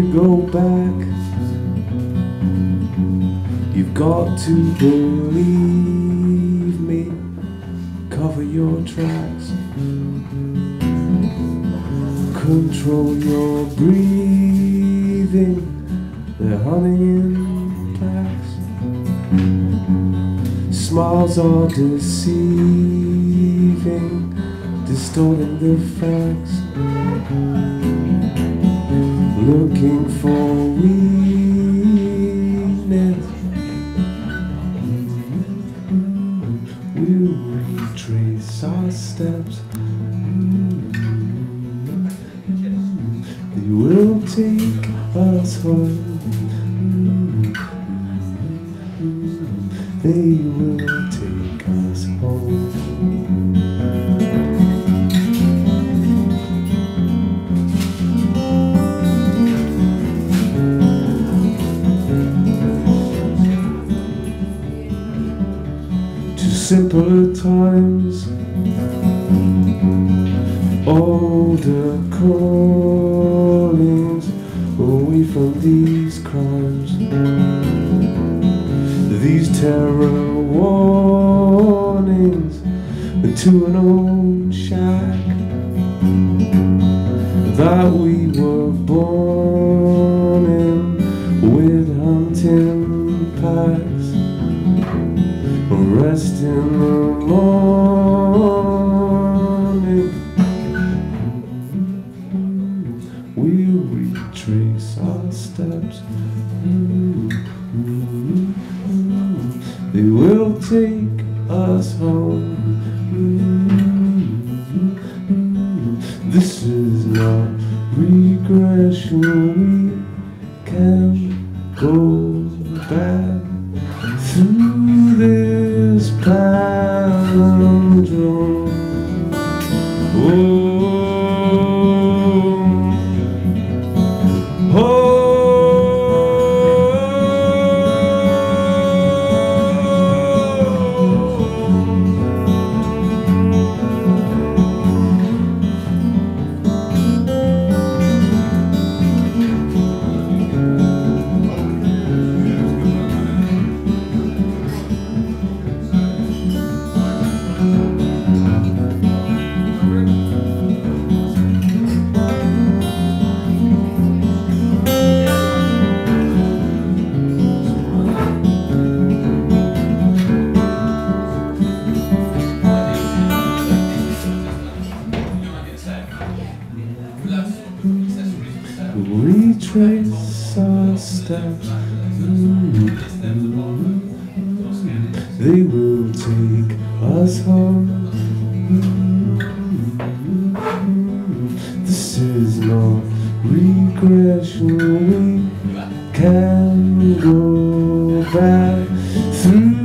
you go back, you've got to believe me. Cover your tracks, control your breathing. They're hunting in packs. Smiles are deceiving, distorting the facts. Looking for weakness. We'll retrace our steps. They will take us home. They will take us home. Simpler times, older callings away from these crimes. These terror warnings to an old shack that we were born in with hunting Rest in the morning. We'll retrace our steps. They will take us home. This is not regression. We can go back through this palindrome. Retrace our steps. Mm. They will take us home. This is no regression. We can go back through